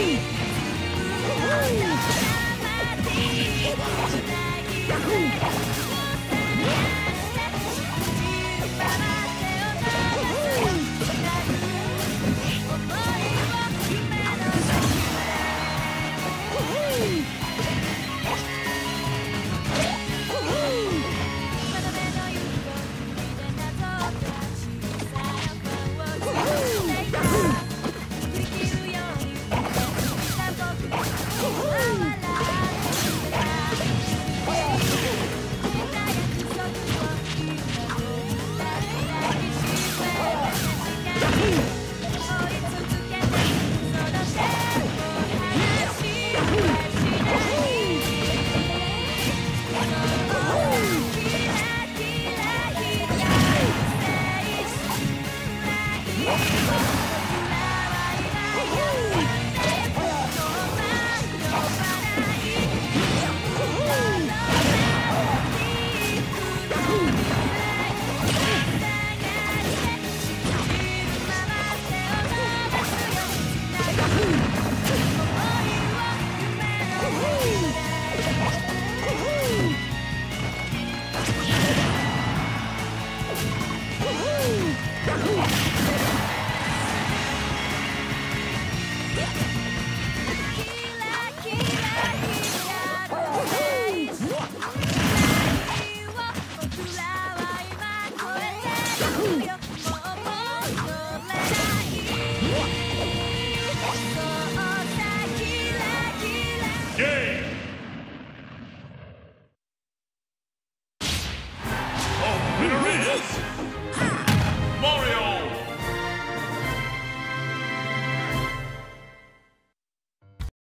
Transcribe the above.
Oh, my God. Yeah.